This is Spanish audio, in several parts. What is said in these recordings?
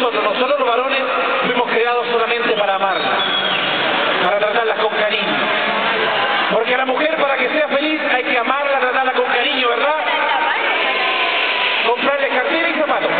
nosotros, nosotros los varones fuimos creados solamente para amarlas, para tratarlas con cariño. Porque a la mujer para que sea feliz hay que amarla, tratarla con cariño, ¿verdad? Comprarle cartera y zapatos.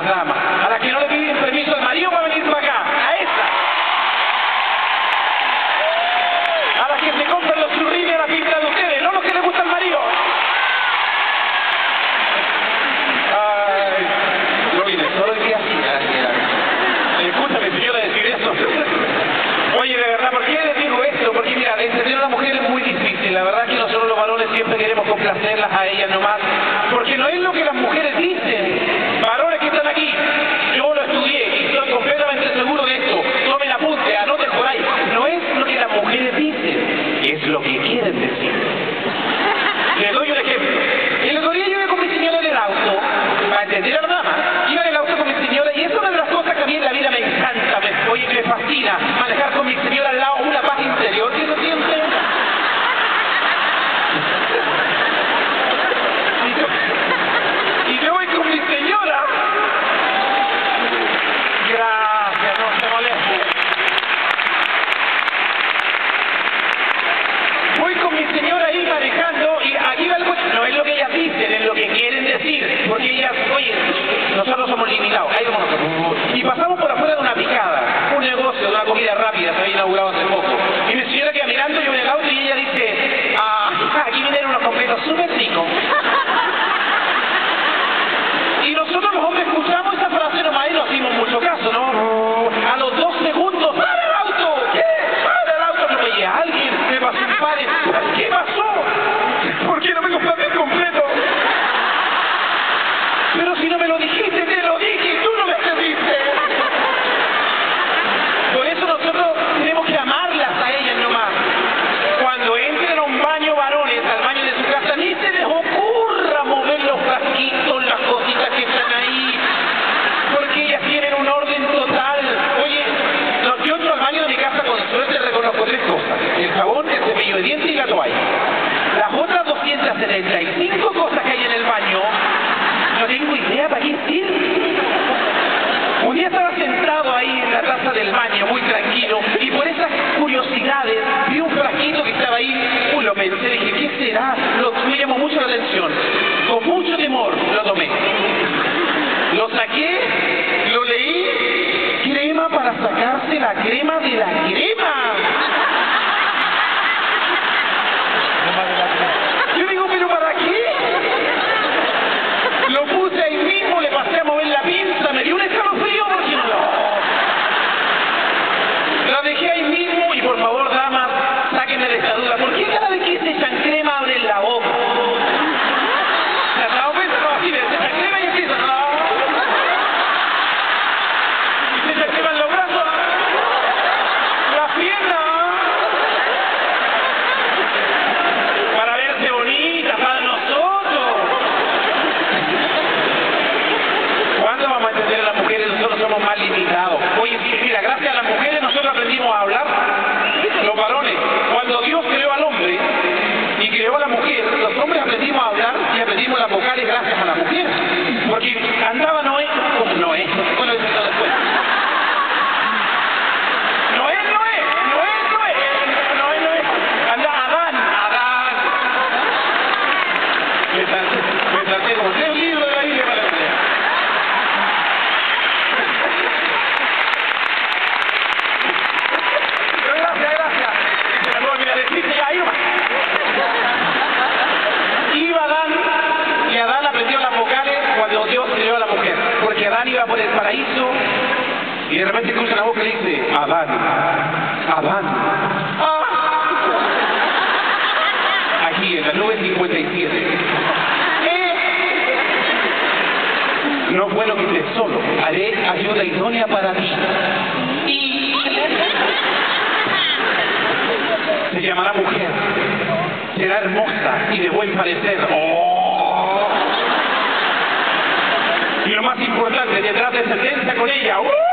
las damas. del baño, muy tranquilo, y por esas curiosidades vi un frasquito que estaba ahí. Lo pensé, dije, ¿qué será? Lo, me llamó mucho la atención. Con mucho temor lo tomé. Lo saqué, lo leí, crema para sacarse la crema de la crema. de repente cruza la boca y dice, Adán, Adán. Ah. Aquí, en la nube 57. No fue lo que hice solo. Haré ayuda idónea para ti. Y... Se llamará mujer. Será hermosa y de buen parecer. Oh. Y lo más importante, detrás tendrás descendencia con ella. ¡Uh!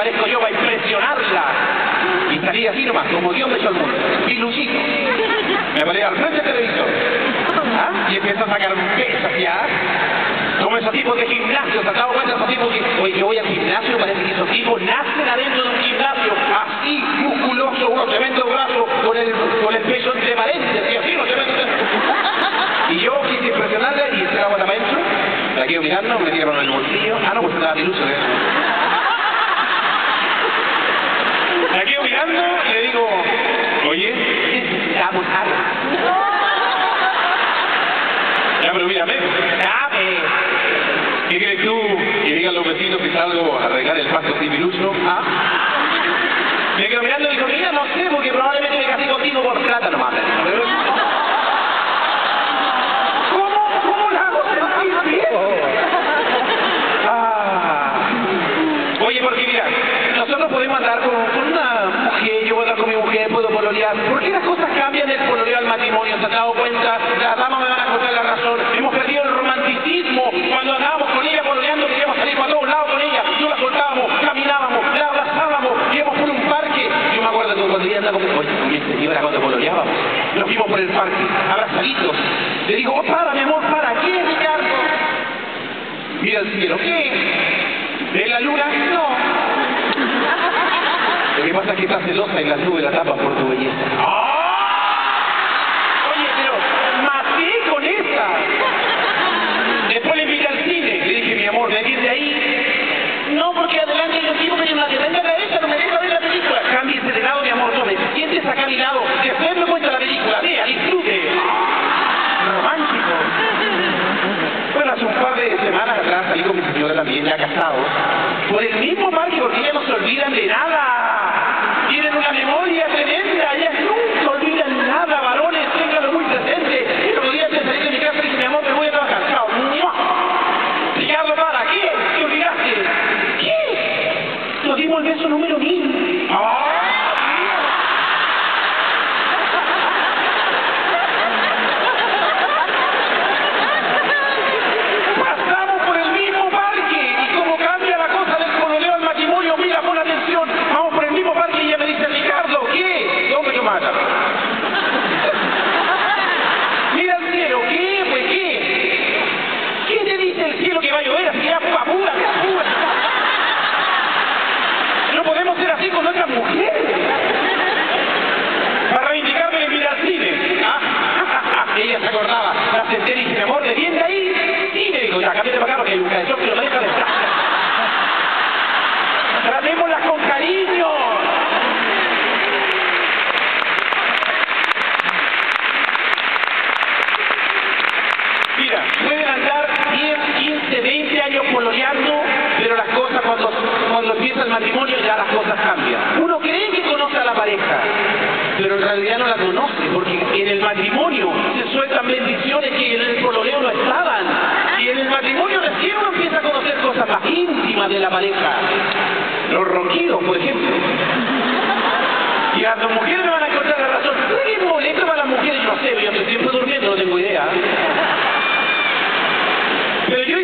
aparezco yo para impresionarla. Y salí así nomás, como Dios me echó al mundo. Y. Me paré al frente del televisor. ¿Ah? Y empiezo a sacar pesas ya. Como esos tipos de gimnasio, ¿te has dado cuenta de esos tipos que, oye, yo voy al gimnasio, parece que esos tipos nacen adentro de un gimnasio, así, musculoso, unos tremendos brazos, con el, con el pecho entre paréntesis, y así, unos tremendos Y yo quise impresionarle y se la agua para adentro, la quiero mirando, me tiraron en el bolsillo, ah, no, pues estaba iluso de eso. ¿eh? y le digo, oye, necesitamos algo. Ya, pero mírame, ¡Cabe! ¿Qué crees tú? Que digan los vecinos que salgo a arreglar el pasto civilucho. ¿Ah? Me quedo mirando y digo, mira, no sé, porque probablemente me casé contigo por plata nomás. que estás celosa y las nubes la tapan por tu belleza. ¡Oh! ¡Ah! Oye, pero maté con esa. Después le invité al cine. Le dije, mi amor, venir de ahí. No, porque adelante yo sigo medio en la que la derecha, no me deja ver la película. Cámbiese de lado, mi amor, tome. Siéntese acá a mi lado. Después me cuenta la película. Vea, disfrute. Romántico. Bueno, hace un par de semanas atrás salí con mi señora también, ya casado. Por el mismo mar que porque ya no se olvidan de nada. pololeando, pero las cosas cuando, cuando empieza el matrimonio ya las cosas cambian. Uno cree que conoce a la pareja, pero en realidad no la conoce, porque en el matrimonio se sueltan bendiciones que en el pololeo no estaban. Y en el matrimonio recién uno empieza a conocer cosas más íntimas de la pareja. Los roquidos, por ejemplo. Y a las mujeres me van a encontrar la razón. ¿Por ¿Qué es molesto para las mujeres? Yo no sé, yo estoy siempre durmiendo, no tengo idea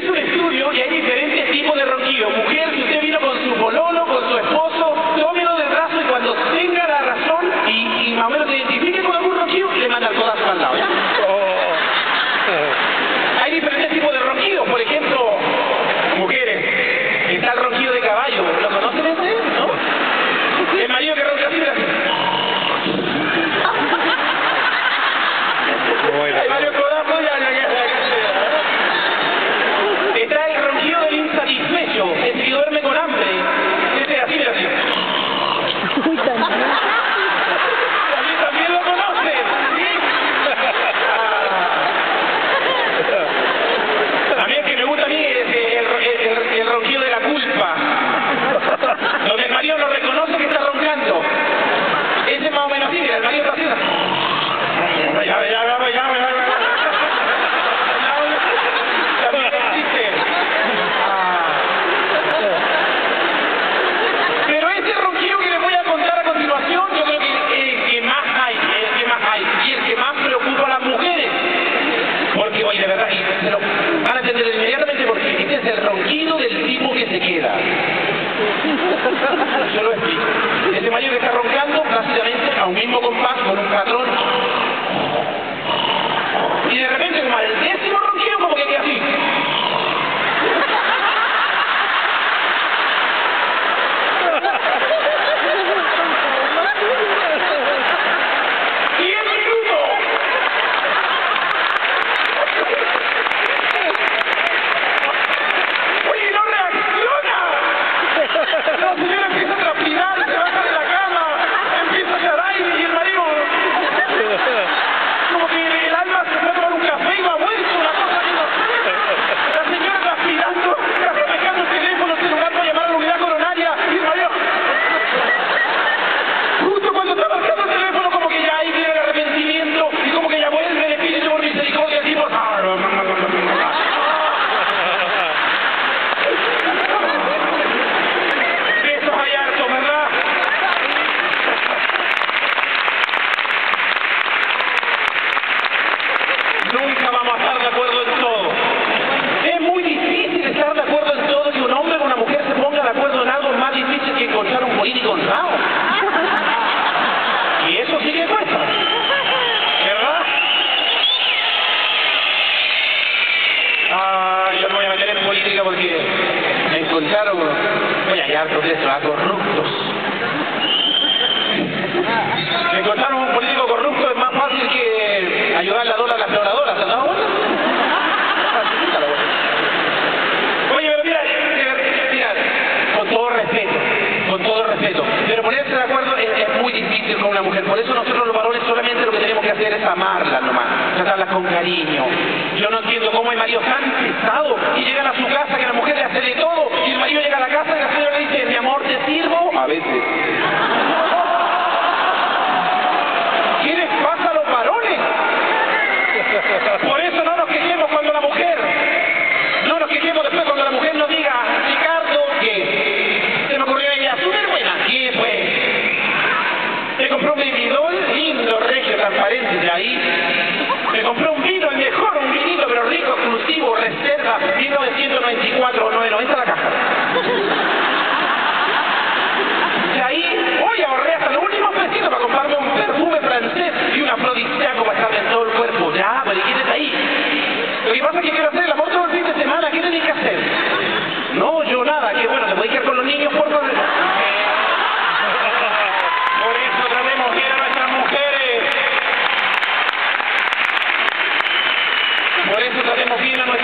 es un estudio y hay diferentes tipos de ronquido. Mujer, si usted vino con su pololo, con su esposo, tómelo del brazo y cuando tenga la razón y, y más o menos se identifique con algún ronquido, le manda el codazo al lado, ¿ya?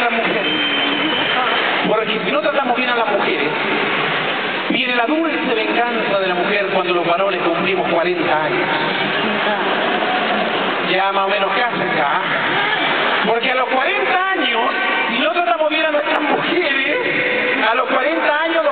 las mujeres. Porque si no tratamos bien a las mujeres, ¿eh? viene la dulce venganza de la mujer cuando los varones cumplimos 40 años. Ya más o menos casi acá. Porque a los 40 años, si no tratamos bien a nuestras mujeres, a los 40 años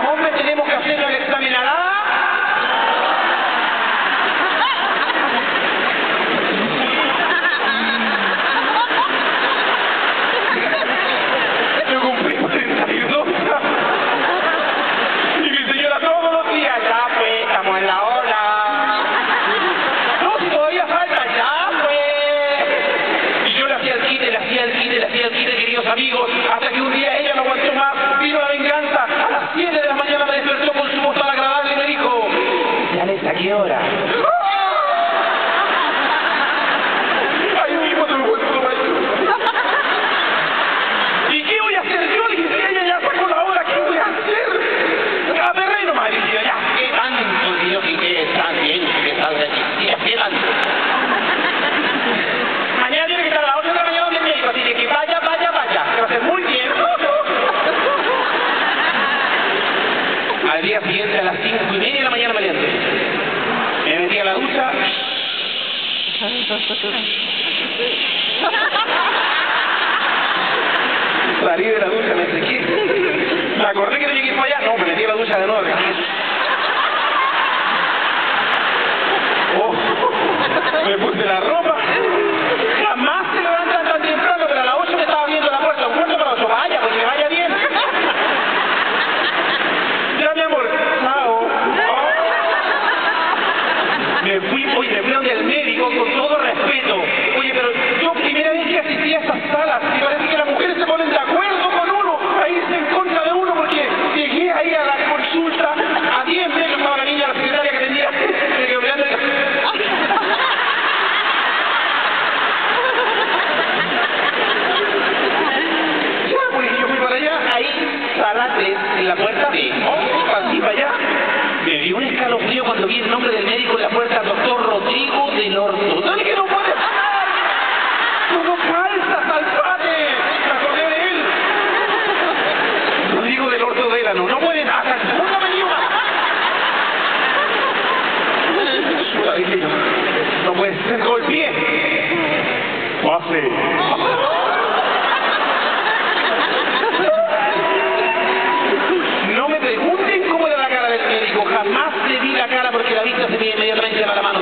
hasta que un día ella no aguantó más, vino a venganza, a las 7 de la mañana me despertó con su voz tan agradable y me dijo, ¿Yaneta, a qué hora? La Salí de la ducha, me sequé. Me acordé que no llegué para allá. No, me metí a la ducha de nuevo. Oh, me puse la ropa. y un escalofrío cuando vi el nombre del médico de la puerta, doctor Rodrigo del Orto. ¡No que no puede ser! ¡Como falsa, salpate! ¡Acordé de él! Rodrigo del Orto de Elano. ¡No puede ¡Hasta el segundo me No puede ser. ¡Golpeé! ¡Pase! cara porque la vista se me inmediatamente va a la mano.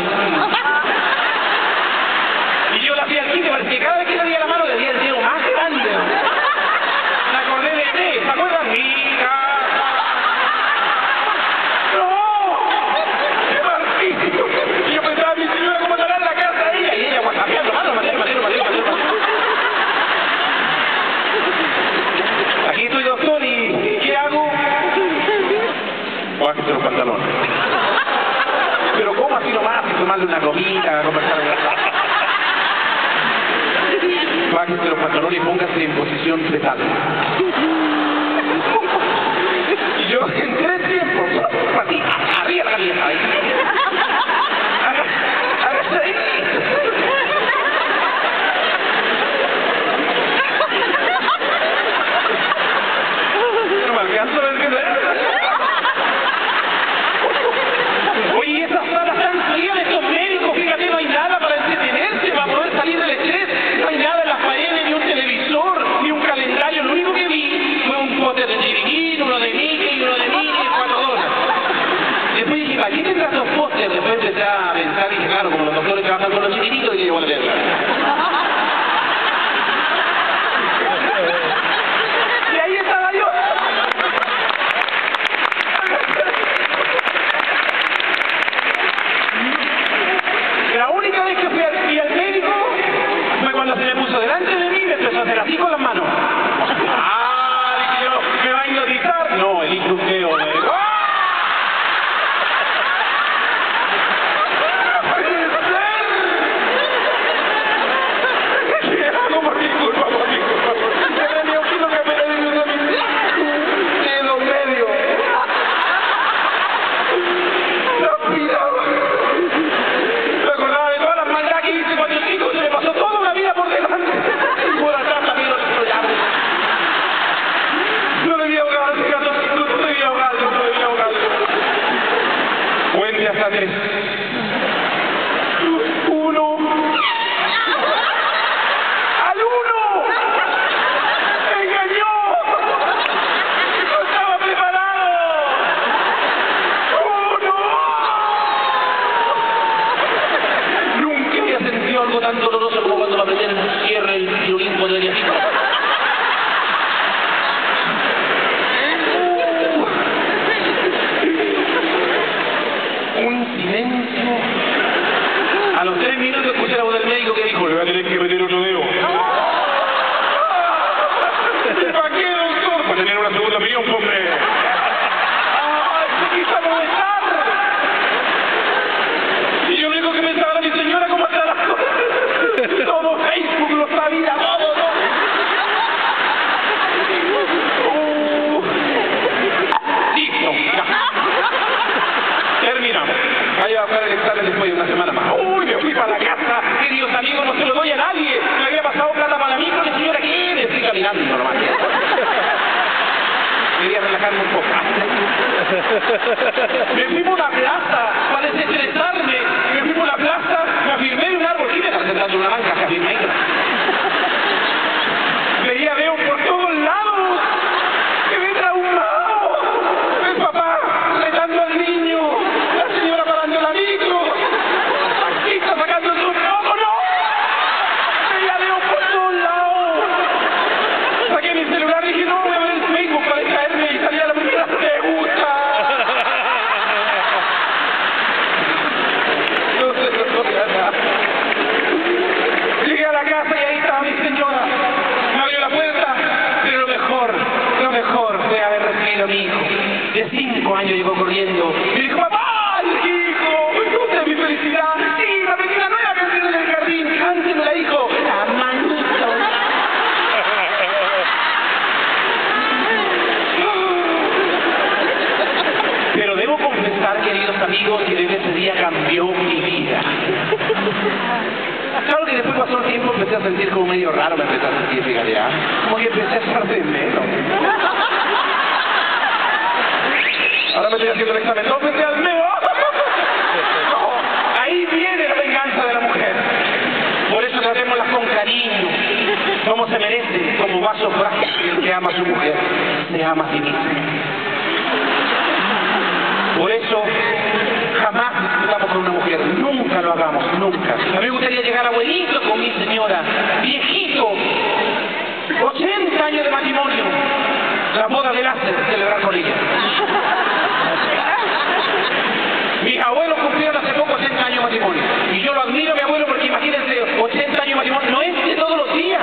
Me fui por la plaza para desestresarme. Me fui por la plaza, me afirmé en un árbol. ¿Quién me está sentando una banca? Casi me Veía veo por todos lados. Que me traumado. El papá retando al niño. La señora parando la micro. El taxista sacando su ojo. ¡No! Veía veo por todos lados. Saqué mi celular y dije, no, voy a ver el Facebook para distraerme y salir a la primera. ¡Me gusta! No sé, no sé nada. Llegué a la casa y ahí estaba mi señora. Me abrió la puerta, pero lo mejor, lo mejor fue haber recibido a mi hijo. De cinco años llegó corriendo. Y dijo, papá, hijo, usted es mi felicidad. Sí, la vecina nueva que tiene en el jardín. Cántemela, hijo. La manito. Pero debo confesar, queridos amigos, que desde ese día cambió mi vida. Claro que después pasó el tiempo, empecé a sentir como medio raro, me empecé a sentir, fíjate, ¿ah? como que empecé a estar de menos. Ahora me estoy haciendo el examen, no pensé al. No, ahí viene la venganza de la mujer. Por eso tratémoslas con cariño, como se merece, como vaso frágil el que ama a su mujer, se ama a sí mismo. Por eso jamás discutamos con una mujer, nunca lo hagamos, nunca. A mí me gustaría llegar abuelito con mi señora, viejito, 80 años de matrimonio, la boda de láser, celebrar con ella. años de matrimonio. Y yo lo admiro mi abuelo porque imagínense, 80 años de matrimonio, no es de todos los días.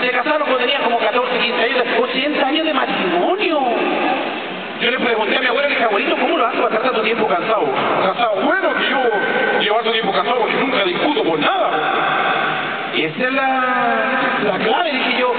Se casaron cuando tenían como 14, 15 años, 80 años de matrimonio. Yo le pregunté a mi abuela, le dije, abuelito, ¿cómo lo haces para estar tanto tiempo cansado? Cansado, bueno, que yo llevo tanto tiempo cansado porque nunca discuto por nada. Y esa es la, la clave, dije yo,